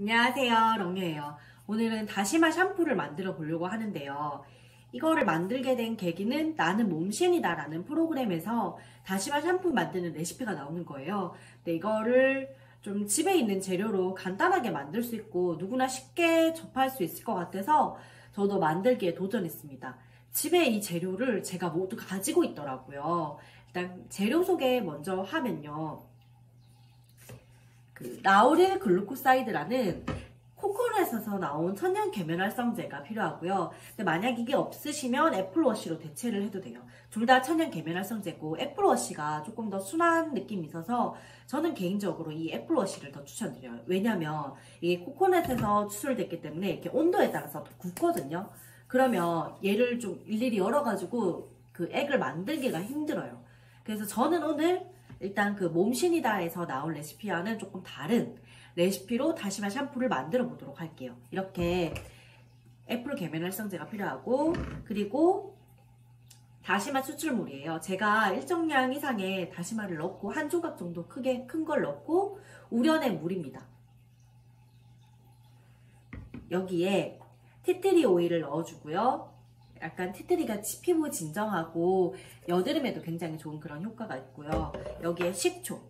안녕하세요 롱유예요. 오늘은 다시마 샴푸를 만들어 보려고 하는데요. 이거를 만들게 된 계기는 나는 몸신이다 라는 프로그램에서 다시마 샴푸 만드는 레시피가 나오는 거예요. 근데 이거를 좀 집에 있는 재료로 간단하게 만들 수 있고 누구나 쉽게 접할 수 있을 것 같아서 저도 만들기에 도전했습니다. 집에 이 재료를 제가 모두 가지고 있더라고요. 일단 재료 소개 먼저 하면요 그 lauryl glucoside라는 코코넛에서 나온 천연 계면활성제가 필요하고요. 근데 만약 이게 없으시면 애플워시로 대체를 해도 돼요. 둘 다 천연 계면활성제고 애플워시가 조금 더 순한 느낌이 있어서 저는 개인적으로 이 애플워시를 더 추천드려요. 왜냐면 이게 코코넛에서 추출됐기 때문에 이렇게 온도에 따라서 더 굳거든요. 그러면 얘를 좀 일일이 열어가지고 그 액을 만들기가 힘들어요. 그래서 저는 오늘 일단 그 몸신이다에서 나온 레시피와는 조금 다른 레시피로 다시마 샴푸를 만들어 보도록 할게요. 이렇게 애플 계면 활성제가 필요하고 그리고 다시마 추출물이에요. 제가 일정량 이상의 다시마를 넣고 한 조각 정도 크게 큰 걸 넣고 우려낸 물입니다. 여기에 tea tree 오일을 넣어주고요. 약간 티트리같이 피부 진정하고 여드름에도 굉장히 좋은 그런 효과가 있고요. 여기에 식초.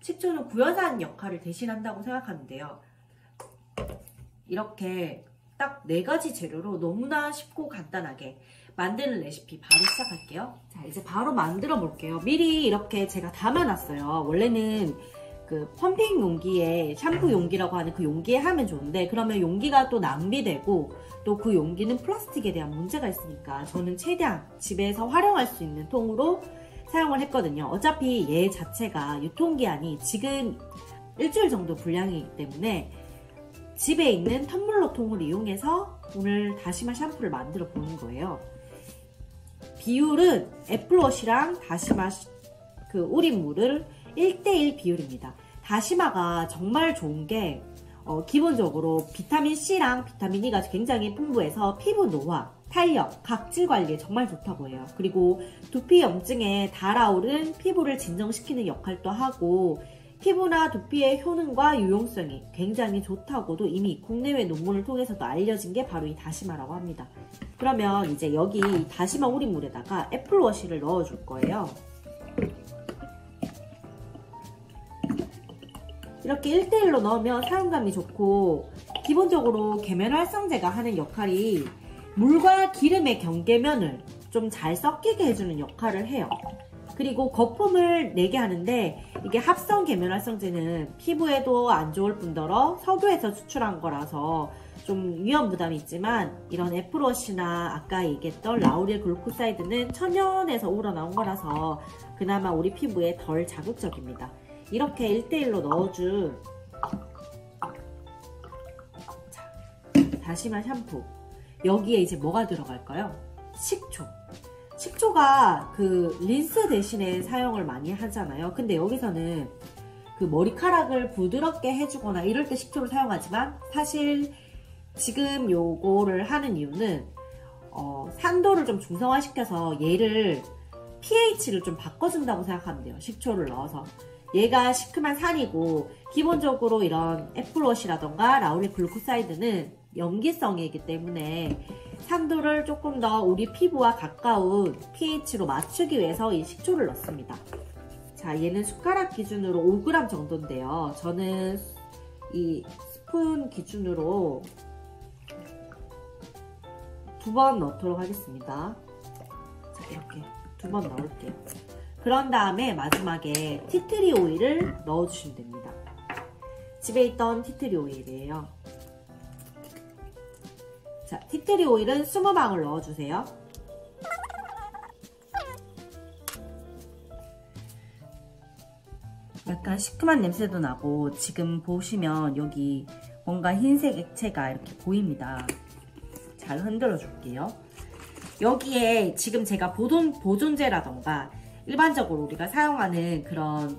식초는 구연산 역할을 대신한다고 생각하는데요. 이렇게 딱 네 가지 재료로 너무나 쉽고 간단하게 만드는 레시피 바로 시작할게요. 자, 이제 바로 만들어 볼게요. 미리 이렇게 제가 담아놨어요. 원래는 그 펌핑 용기에 샴푸 용기라고 하는 그 용기에 하면 좋은데 그러면 용기가 또 낭비되고 또 그 용기는 플라스틱에 대한 문제가 있으니까 저는 최대한 집에서 활용할 수 있는 통으로 사용을 했거든요. 어차피 얘 자체가 유통기한이 지금 일주일 정도 분량이기 때문에 집에 있는 텀블러 통을 이용해서 오늘 다시마 샴푸를 만들어 보는 거예요. 비율은 애플워시랑 다시마 그 우린 물을 1대1 비율입니다. 다시마가 정말 좋은 게 어, 기본적으로 비타민C랑 비타민 E가 굉장히 풍부해서 피부 노화, 탄력, 각질 관리에 정말 좋다고 해요. 그리고 두피 염증에 달아오른 피부를 진정시키는 역할도 하고 피부나 두피의 효능과 유용성이 굉장히 좋다고도 이미 국내외 논문을 통해서도 알려진 게 바로 이 다시마라고 합니다. 그러면 이제 여기 다시마 우린물에다가 애플워시를 넣어줄 거예요. 이렇게 1대1로 넣으면 사용감이 좋고 기본적으로 계면 활성제가 하는 역할이 물과 기름의 경계면을 좀 잘 섞이게 해주는 역할을 해요. 그리고 거품을 내게 하는데 이게 합성 계면 활성제는 피부에도 안 좋을 뿐더러 석유에서 추출한 거라서 좀 위험 부담이 있지만 이런 apple wash나 아까 얘기했던 lauryl glucoside는 천연에서 우러나온 거라서 그나마 우리 피부에 덜 자극적입니다. 이렇게 1대1로 넣어준 자, 다시마 샴푸. 여기에 이제 뭐가 들어갈까요? 식초. 식초가 그 린스 대신에 사용을 많이 하잖아요. 근데 여기서는 그 머리카락을 부드럽게 해주거나 이럴 때 식초를 사용하지만 사실 지금 요거를 하는 이유는 어, 산도를 좀 중성화시켜서 얘를 pH를 좀 바꿔준다고 생각하면 돼요. 식초를 넣어서 얘가 시큼한 산이고 기본적으로 이런 apple wash라던가 lauryl glucoside는 염기성이기 때문에 산도를 조금 더 우리 피부와 가까운 pH로 맞추기 위해서 이 식초를 넣습니다. 자 얘는 숟가락 기준으로 5g 정도인데요. 저는 이 스푼 기준으로 두 번 넣도록 하겠습니다. 자 이렇게 두 번 넣을게요. 그런 다음에 마지막에 티트리 오일을 넣어주시면 됩니다. 집에 있던 티트리 오일이에요. 자, 티트리 오일은 20방울 넣어주세요. 약간 시큼한 냄새도 나고 지금 보시면 여기 뭔가 흰색 액체가 이렇게 보입니다. 잘 흔들어 줄게요. 여기에 지금 제가 보존, 보존제라던가 일반적으로 우리가 사용하는 그런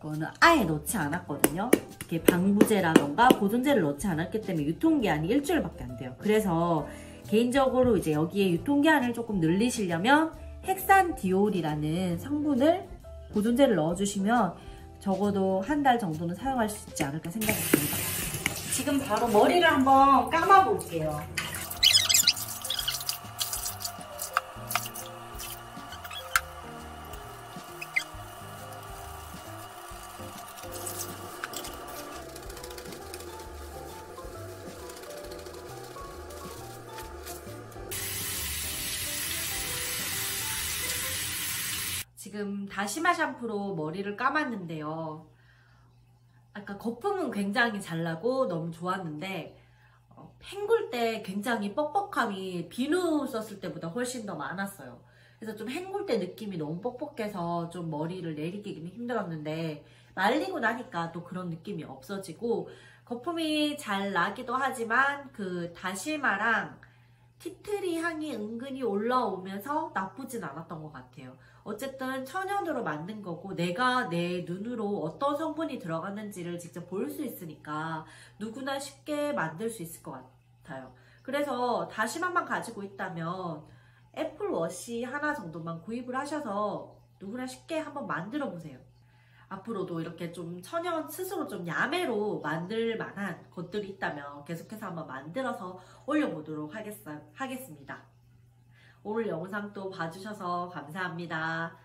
거는 아예 넣지 않았거든요. 이렇게 방부제라던가 보존제를 넣지 않았기 때문에 유통기한이 일주일밖에 안 돼요. 그래서 개인적으로 이제 여기에 유통기한을 조금 늘리시려면 헥산디올이라는 성분을 보존제를 넣어주시면 적어도 한 달 정도는 사용할 수 있지 않을까 생각이 듭니다. 지금 바로 머리를 한번 감아 볼게요. 지금 다시마 샴푸로 머리를 감았는데요. 아까 거품은 굉장히 잘 나고 너무 좋았는데 어, 헹굴 때 굉장히 뻑뻑함이 비누 썼을 때보다 훨씬 더 많았어요. 그래서 좀 헹굴 때 느낌이 너무 뻑뻑해서 좀 머리를 내리기는 힘들었는데 말리고 나니까 또 그런 느낌이 없어지고 거품이 잘 나기도 하지만 그 다시마랑 티트리 향이 은근히 올라오면서 나쁘진 않았던 것 같아요. 어쨌든 천연으로 만든 거고 내가 내 눈으로 어떤 성분이 들어갔는지를 직접 볼 수 있으니까 누구나 쉽게 만들 수 있을 것 같아요. 그래서 다시마만 가지고 있다면 애플워시 하나 정도만 구입을 하셔서 누구나 쉽게 한번 만들어 보세요. 앞으로도 이렇게 좀 천연 스스로 좀 야매로 만들 만한 것들이 있다면 계속해서 한번 만들어서 올려보도록 하겠, 하겠습니다. 오늘 영상도 봐주셔서 감사합니다.